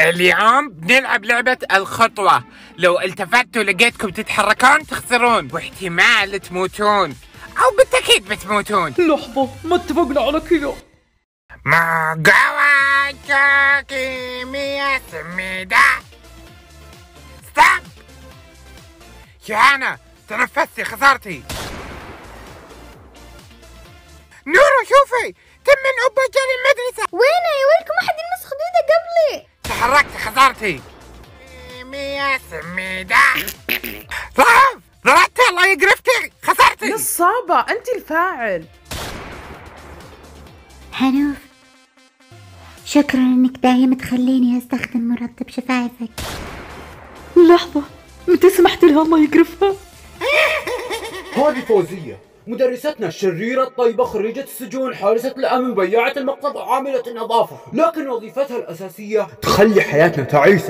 اليوم بنلعب لعبة الخطوة. لو التفتوا لقيتكم تتحركون تخسرون واحتمال تموتون. أو بالتأكيد بتموتون. لحظة ما اتفقنا على كذا. ما قوى مية سميدة. ستوب يا تنفستي خسرتي نورو شوفي تم من أبا جاري خسرتي مية سميدة. ضرب ضربتي الله يقرفتي خسرتي. يا صعبة أنت الفاعل. حنوف شكرا إنك دايما تخليني أستخدم مرطب شفايفك لحظة متى سمحت لها الله يقرفها؟ هذه فوزية. مدرستنا الشريرة الطيبة خريجة السجون حارسة الأمن بياعة المقطب عاملة النظافة لكن وظيفتها الأساسية تخلي حياتنا تعيسة.